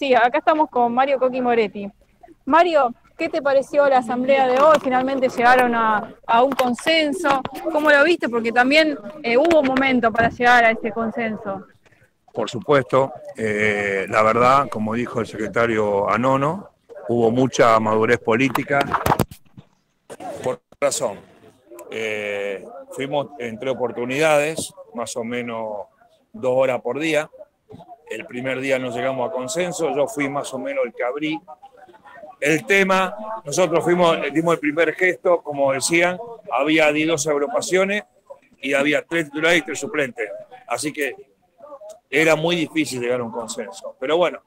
Sí, acá estamos con Mario Coqui Moretti. Mario, ¿qué te pareció la asamblea de hoy? Finalmente llegaron a, un consenso. ¿Cómo lo viste? Porque también eh, hubo un momento para llegar a ese consenso. Por supuesto, eh, la verdad, como dijo el secretario Anono, hubo mucha madurez política. Por razón, eh, fuimos entre oportunidades, más o menos dos horas por día. El primer día no llegamos a consenso, yo fui más o menos el que abrí el tema. Nosotros fuimos, dimos el primer gesto, como decían, había dos agrupaciones y había tres titulares y tres suplentes. Así que era muy difícil llegar a un consenso. Pero bueno,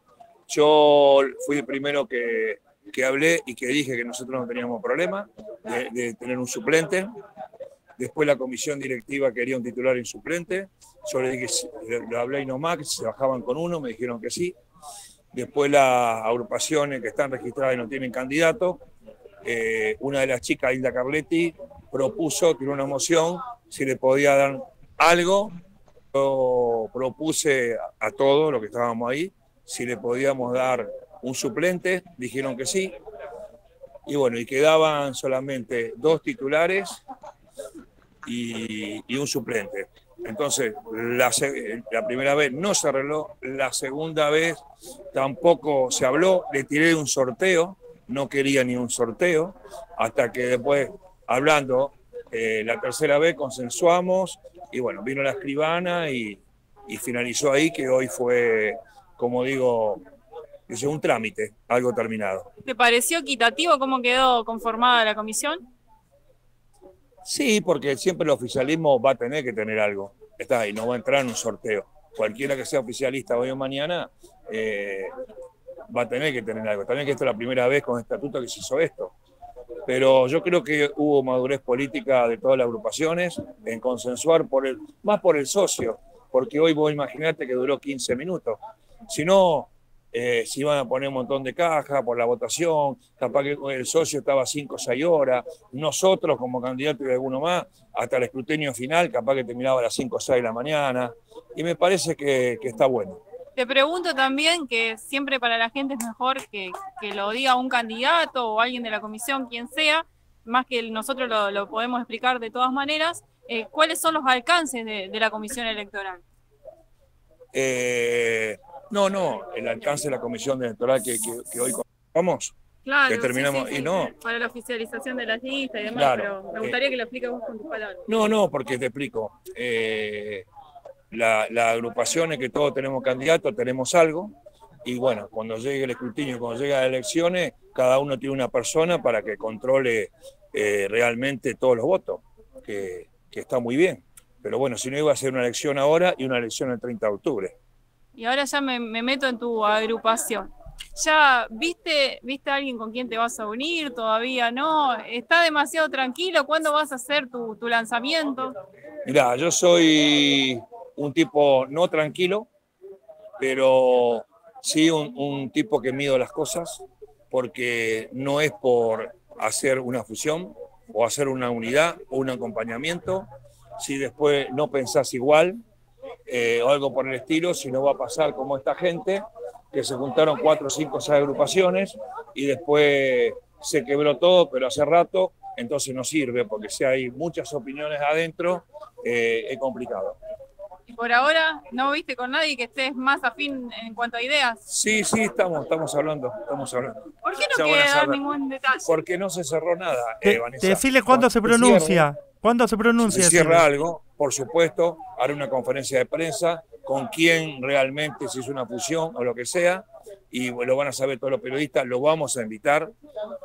yo fui el primero que, que hablé y que dije que nosotros no teníamos problema de, tener un suplente. Después la comisión directiva quería un titular un suplente. Yo le dije, lo hablé y no más, se bajaban con uno, me dijeron que sí. Después las agrupaciones que están registradas y no tienen candidato. Eh, una de las chicas, Hilda Carletti, propuso, tiene una moción, si le podía dar algo. Yo propuse a todos los que estábamos ahí, si le podíamos dar un suplente, dijeron que sí. Y bueno, y quedaban solamente dos titulares y, un suplente. Entonces, la, la, primera vez no se arregló, la segunda vez tampoco se habló, le tiré un sorteo, no quería ni un sorteo, hasta que después, hablando, eh, la tercera vez consensuamos y bueno, vino la escribana y, y finalizó ahí, que hoy fue, como digo, es un trámite, algo terminado. ¿Te pareció equitativo cómo quedó conformada la comisión? Sí, porque siempre el oficialismo va a tener que tener algo. Está ahí, no va a entrar en un sorteo. Cualquiera que sea oficialista hoy o mañana eh, va a tener que tener algo. También que esta es la primera vez con estatuto que se hizo esto. Pero yo creo que hubo madurez política de todas las agrupaciones en consensuar por el, más por el socio, porque hoy vos imaginate que duró 15 minutos. Si no, eh, si iban a poner un montón de cajas por la votación, capaz que el socio estaba 5 o 6 horas, nosotros como candidato y alguno más, hasta el escrutinio final, capaz que terminaba a las 5 o 6 de la mañana, y me parece que, está bueno. Te pregunto también que siempre para la gente es mejor que, lo diga un candidato o alguien de la comisión, quien sea, más que nosotros lo, podemos explicar de todas maneras, eh, ¿cuáles son los alcances de, de la comisión electoral? Eh, no, no, el alcance de la comisión electoral que, que, hoy vamos. Claro, que terminamos y no para la oficialización de las listas y demás, pero me gustaría eh, que lo expliques vos con tus palabras. No, no, porque te explico. Eh, la, la agrupación es que todos tenemos candidatos, tenemos algo, y bueno, cuando llegue el escrutinio, cuando llegue las elecciones, cada uno tiene una persona para que controle eh, realmente todos los votos, que, que está muy bien. Pero bueno, si no iba a ser una elección ahora y una elección el 30 de octubre y ahora ya me, meto en tu agrupación. ¿Ya viste, viste a alguien con quien te vas a unir? ¿Todavía no? ¿Está demasiado tranquilo? ¿Cuándo vas a hacer tu, lanzamiento? Mirá, yo soy un tipo no tranquilo, pero sí un, un, tipo que mido las cosas, porque no es por hacer una fusión o hacer una unidad o un acompañamiento, si después no pensás igual, eh, o algo por el estilo, si no va a pasar como esta gente, que se juntaron cuatro, cinco, seis agrupaciones y después se quebró todo, pero hace rato, entonces no sirve, porque si hay muchas opiniones adentro, eh, es complicado. ¿Y por ahora no viste con nadie que estés más afín en cuanto a ideas? Sí, sí, estamos, estamos hablando, estamos hablando. ¿Por qué no quiere dar ningún detalle? Porque no se cerró nada, eh, Decirle cuándo se pronuncia. ¿Cuándo se pronuncia? Si cierra algo, por supuesto, hará una conferencia de prensa con quién realmente se hizo una fusión o lo que sea, y lo van a saber todos los periodistas, lo vamos a invitar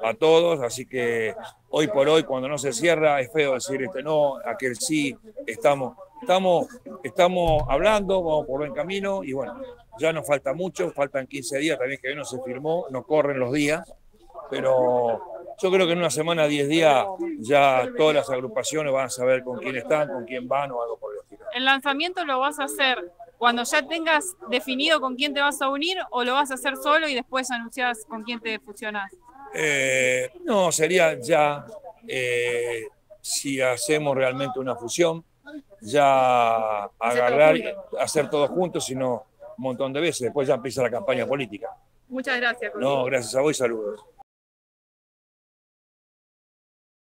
a todos, así que hoy por hoy, cuando no se cierra, es feo decir este no, aquel sí, estamos, estamos, estamos hablando, vamos por buen camino, y bueno, ya nos falta mucho, faltan 15 días, también que hoy no se firmó, no corren los días, pero yo creo que en una semana, 10 días, ya todas las agrupaciones van a saber con quién están, con quién van o algo por el estilo. ¿El lanzamiento lo vas a hacer cuando ya tengas definido con quién te vas a unir o lo vas a hacer solo y después anuncias con quién te fusionas? Eh, no, sería ya eh, si hacemos realmente una fusión, ya agarrar, hacer todos juntos, sino un montón de veces. Después ya empieza la campaña política. Muchas gracias. No, gracias a vos y saludos.